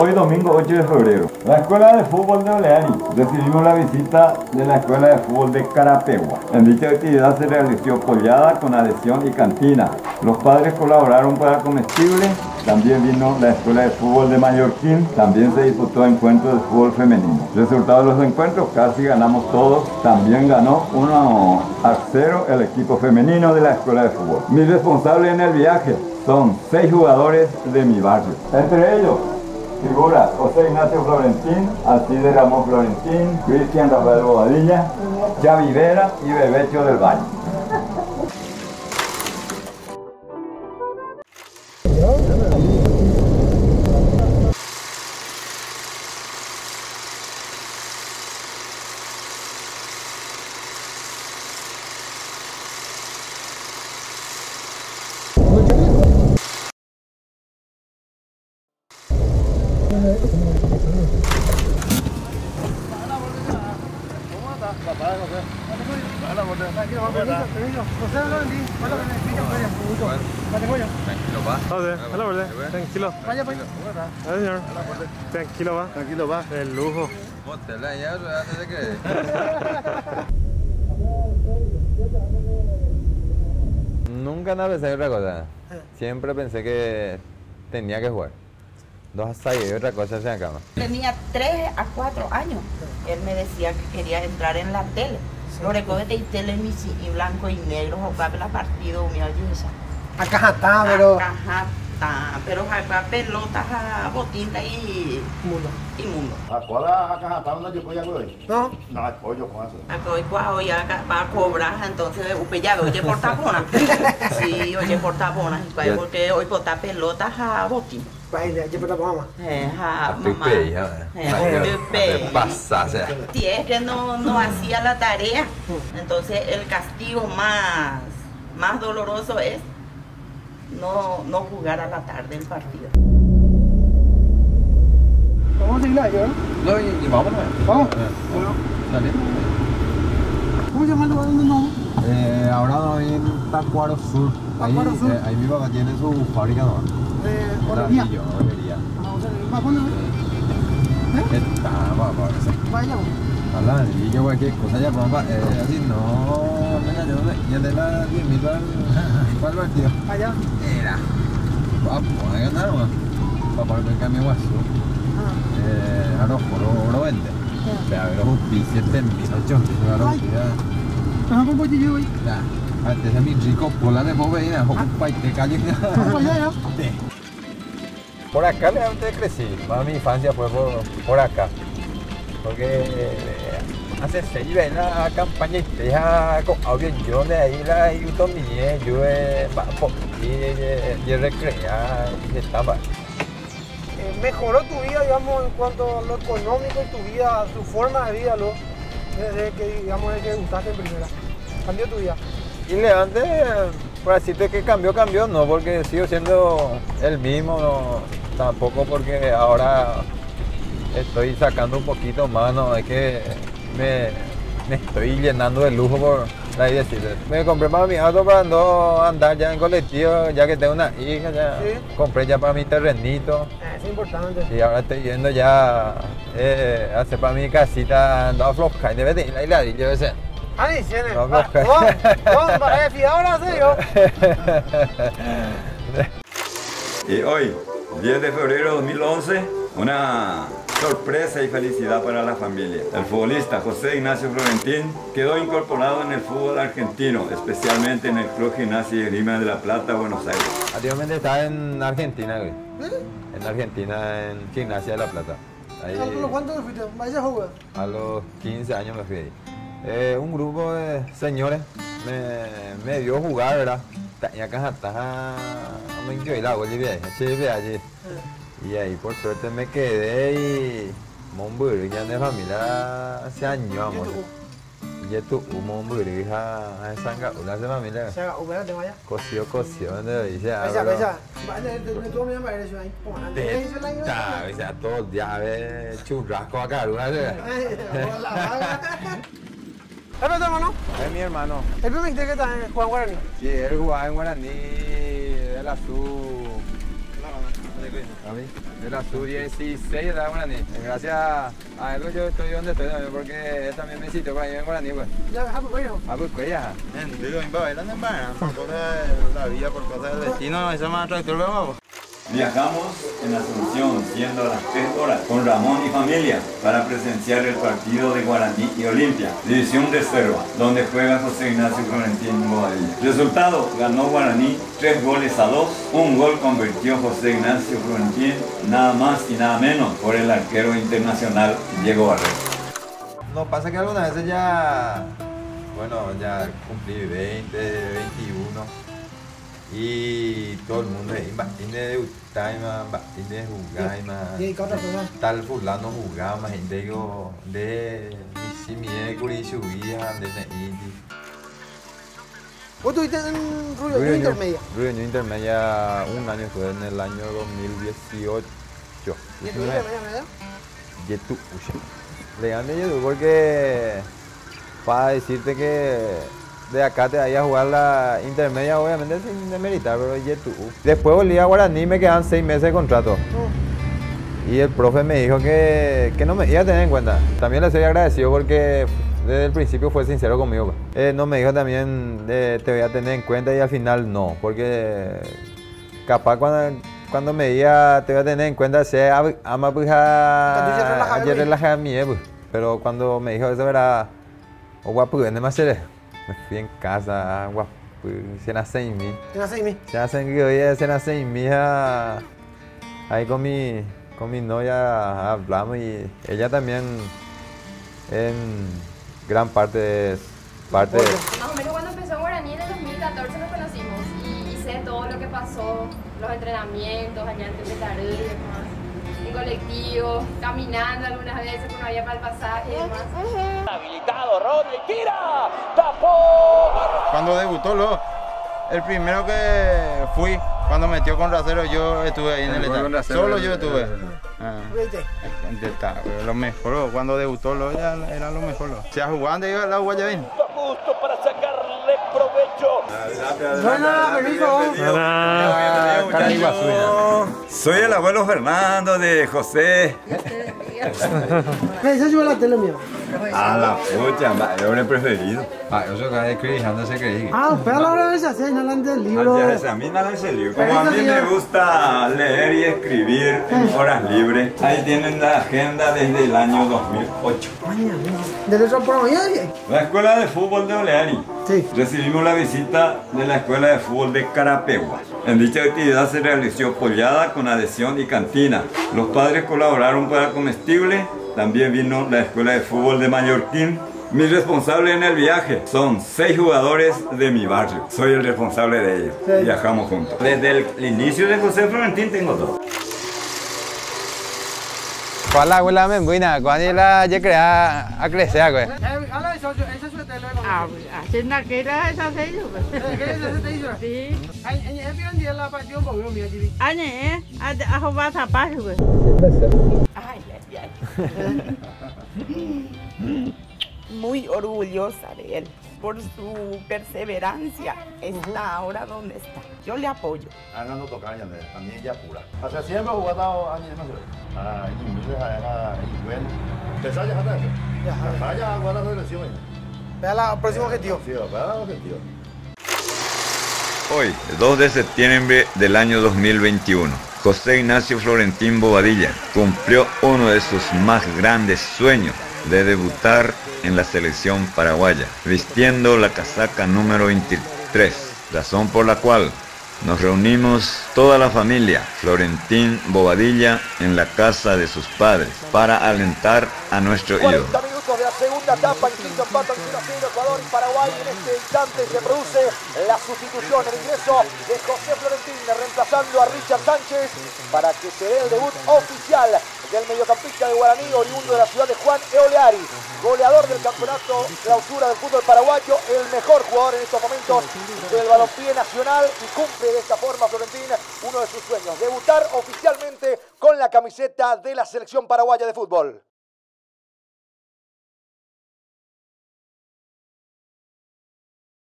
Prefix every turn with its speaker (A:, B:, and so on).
A: Hoy domingo 8 de febrero, la Escuela de Fútbol de Oleari recibimos la visita de la Escuela de Fútbol de Carapegua. En dicha actividad se realizó pollada con adhesión y cantina. Los padres colaboraron para comestibles. También vino la Escuela de Fútbol de Mallorquín. También se disputó encuentro de fútbol femenino. Resultado de los encuentros, casi ganamos todos. También ganó 1 a 0 el equipo femenino de la Escuela de Fútbol. Mi responsable en el viaje son seis jugadores de mi barrio. Entre ellos, figuras José Ignacio Florentín, Alcide Ramón Florentín, Cristian Rafael Bobadilla, Javi Vera y Bebecho del Valle.
B: Tranquilo, va.
C: José, hola, José. Tranquilo.
D: Vaya, vaya.
C: Ay, señor. Tranquilo, va.
D: Tranquilo, va.
C: El lujo.
B: Que. Nunca nada pensé en otra cosa. Siempre pensé que tenía que jugar. Dos a seis y otra cosa se acaba.
E: Tenía 3 a 4 años. Él me decía que quería entrar en la tele. Lo recuerdo y tele mi y blanco y negro, jugaba la partido, mi ayuda.
D: Acá está, pero.
E: Ajá, tá. pero jugaba pelotas a botinta y,
D: Mundo.
E: y mundo.
F: Agora a carrapada não depois agora.
D: No,
F: depois eu faço.
E: Acá hoy cuajo ya va a cobrar, entonces upellado, oye por tapona. Sí, oye por tapona. Porque hoy por pelotas a botín.
D: baile, allí por la mamá.
E: Eh, a
B: A
E: mamá.
B: Pepe, hija.
E: Eh, a Pepe.
B: Pasa, o sea.
E: Si es que no, no hacía la tarea, entonces el castigo más, más doloroso es no, no jugar a la tarde el partido.
D: Vamos a seguir ahí, ¿verdad?
B: No, y, y vámonos.
D: Vamos.
B: Bueno.
D: ¿Cómo se llama el lugar donde no?
B: Eh, ahora no en Tacuaro Sur. Ahí,
D: Tacuaro Sur.
B: eh, ahí mi papá tiene su fábrica, ¿no?
D: De
B: La
D: Olivería.
B: Villa, Olivería.
D: Vamos a ver, ¿va cuándo?
B: Está, papá.
D: Vaya, vamos.
B: Habla, y yo cualquier cosa ya, papá, eh, así no, venga, yo ya de la 10 mil para el para partido.
D: Allá.
B: Era. Vamos, a ganar, más. Papá, el cambio guaso.
D: Ah.
B: Eh, a los por oro 20. Pero a ver, un pi 7 mil, 8 mil, a los Ya. Ya. Mi por la de bobina, un país de calle.
D: Vamos para allá, ya.
B: Por acá realmente crecí, más mi infancia fue por, por acá. Porque eh, hace seis veces la campaña y deja con avión de ahí la utomía, yo eh, va por y y recrea y estaba.
D: Eh, mejoró tu vida, digamos, en cuanto a lo económico y tu vida, tu forma de vida, lo, desde que, digamos, desde que gustaste en primera. Cambió tu vida.
B: Y Levante, por decirte que cambió, cambió, no porque sigo siendo el mismo, tampoco porque ahora estoy sacando un poquito más, no, es que me, me estoy llenando de lujo por la idea. Me compré para mi auto para no andar ya en colectivo, ya que tengo una hija, ya
D: Sí.
B: compré ya para mi terrenito.
D: Eh, es importante.
B: Y ahora estoy yendo ya eh, a hacer para mi casita, ando a aflojar, debe de ir la ladrillo ese.
D: Ah, ni tiene.
B: No, no.
D: Vamos, vamos, fiar ahora, serio.
A: Y hoy, 10 de febrero de 2011, una sorpresa y felicidad para la familia. El futbolista José Ignacio Florentín quedó incorporado en el fútbol argentino, especialmente en el Club Gimnasia y Esgrima de la Plata, Buenos Aires.
B: Anteriormente estaba en Argentina, güey. En Argentina, en Gimnasia de la Plata. Ahí,
D: ¿A los cuántos te fuiste? Vaya a jugar.
B: a los 15 años me fui ahí. Eh, un grupo de señores me, me vio jugar, ¿verdad? Y acá está, me increíble la Bolivia, allí. Y ahí por suerte me quedé y Monburg, ya de familia hace años, amor. Y esto, un Monburg, hija, en Sanga, una de familia.
D: O sea, espérate, vaya.
B: Coció, coció, dice,
D: ahí. De
B: o sea, todo el día ve churrasco acá, ¿verdad?
D: Ay, la vaga. ¿Es tu hermano?
B: Es mi hermano.
D: El primer que está en Juan Guarani.
B: Sí, él jugaba en Guaraní, de la De la sub-16 de la Guaraní. Gracias a él yo estoy donde estoy también porque él también me citó para ir en Guaraní pues.
D: Ya, déjame ver, hijo.
B: Ah, pues cuella.
G: Digo, en Babel, en Babel, por la vida, por cosas del destino, ese más tractor, vamos.
A: Viajamos en Asunción, siendo las 3 horas, con Ramón y familia, para presenciar el partido de Guaraní y Olimpia, División Reserva, donde juega José Ignacio Florentín Bobadilla. Resultado, ganó Guaraní 3 goles a 2, un gol convirtió José Ignacio Florentín, nada más y nada menos, por el arquero internacional Diego Barreto.
B: No, pasa que algunas veces ya, bueno, ya cumplí 20, 21 y todo el mundo ahí, debutar, tiene jugar,
D: Y otra cosa.
B: tal fulano jugaba, gente digo, de si mi curi subía, de Indi.
D: ¿Vos estuviste en Rubio, Intermedia?
B: Rubio Intermedia, un año fue en el año 2018.
D: ¿Y en Intermedia, media?
B: Yetu, le gané Yetu porque para decirte que de acá te vaya a jugar la intermedia, obviamente sin demeritar, pero Yetu. Después volví a Guaraní me quedan seis meses de contrato. Y el profe me dijo que, que no me iba a tener en cuenta. También le soy agradecido porque desde el principio fue sincero conmigo. Eh, no me dijo también de, te voy a tener en cuenta y al final no, porque capaz cuando, cuando me diga te voy a tener en cuenta se ama pues a ayer relajada mi pues. pero cuando me dijo eso era o guapo vende más me fui en casa guapo cena seis mil
D: cena seis mil
B: cena seis mil hoy cena seis mil ahí con mi con mi novia hablamos y ella también en gran parte es parte de...
H: Más o menos cuando empezó Guaraní en el 2014 nos conocimos y, y sé todo lo que pasó, los entrenamientos allá en Tepetarú y demás, en colectivo, caminando algunas veces cuando había para el pasaje y demás.
I: Rodri, tira, tapó.
G: Cuando debutó, lo, el primero que fui, cuando metió con Racero, yo estuve ahí en el estadio. Solo yo estuve. Ah, está, lo mejor, cuando debutó lo ya era lo mejor. Lo. Se jugando iba al lado Guayabín.
I: Justo para sacarle provecho.
A: Soy el abuelo Fernando de José.
D: ¿Qué dice yo la tele mía?
A: A la pucha, el hombre preferido.
B: Ah, yo soy de Chris.
D: Ah, pero la hora de cena, delante del libro.
A: A mí ese libro. Como a mí me gusta leer y escribir en horas libres, ahí tienen la agenda desde el año 2008.
D: ¿Desde promoción?
A: La escuela de fútbol de Oleari.
D: Sí.
A: Recibimos la visita de la escuela de fútbol de Carapegua. En dicha actividad se realizó pollada con adhesión y cantina. Los padres colaboraron para comestible. También vino la escuela de fútbol de Mallorquín. Mi responsable en el viaje son seis jugadores de mi barrio. Soy el responsable de ellos. Viajamos juntos. Desde el inicio de José Florentín tengo dos.
B: ¿Cuál la abuela me buena? ¿Cuál es la ya crea a crecer, güey?
D: Tele.
J: Ah, así na que era esa se.
D: ¿Te hizo?
J: Sí.
D: Chibi.
J: Ane, eh, a a robar zapatos, güey.
E: Ay, ay, ay. Muy orgullosa de él por su perseverancia. Está ahora donde está. Yo le apoyo.
F: Ana no toca ya, también ella pura. Sea, siempre jugado años más. Ah, y muchos era igual. Empezar ya hasta eso. Ya, ya, guarda la selección.
D: Vea la próximo objetivo.
F: Sí, vea el objetivo.
A: Hoy, 2 de septiembre del año 2021, José Ignacio Florentín Bobadilla cumplió uno de sus más grandes sueños de debutar en la selección paraguaya, vistiendo la casaca número 23, razón por la cual nos reunimos toda la familia Florentín Bobadilla en la casa de sus padres para alentar a nuestro ídolo.
I: 40 minutos de la segunda etapa, Quito empatan 1 a 0 Ecuador y Paraguay. En este instante se produce la sustitución, el ingreso de José Florentín reemplazando a Richard Sánchez para que se dé el debut oficial del mediocampista de Guaraní, oriundo de la ciudad de Juan Eoleari, goleador del campeonato clausura del fútbol paraguayo, el mejor jugador en estos momentos del balompié nacional y cumple de esta forma Florentín uno de sus sueños, debutar oficialmente con la camiseta de la selección paraguaya de fútbol.